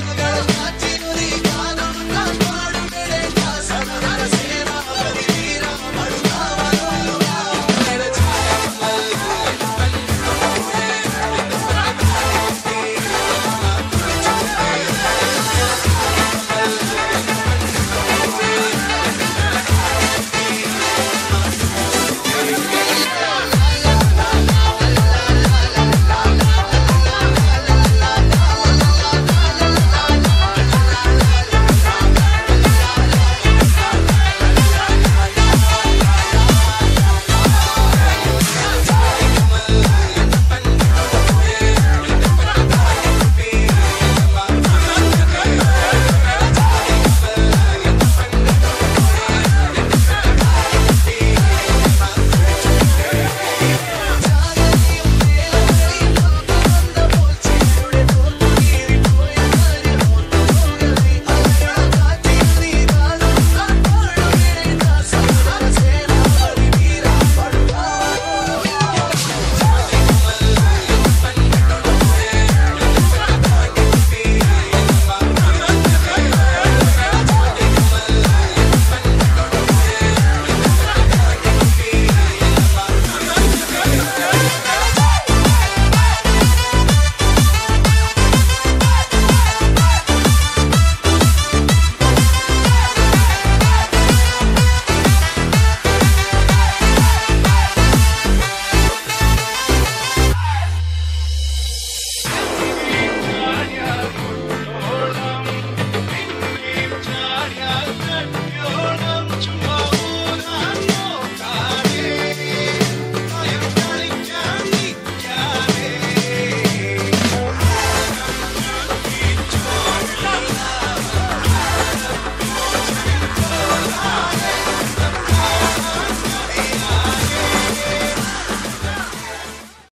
Gracias.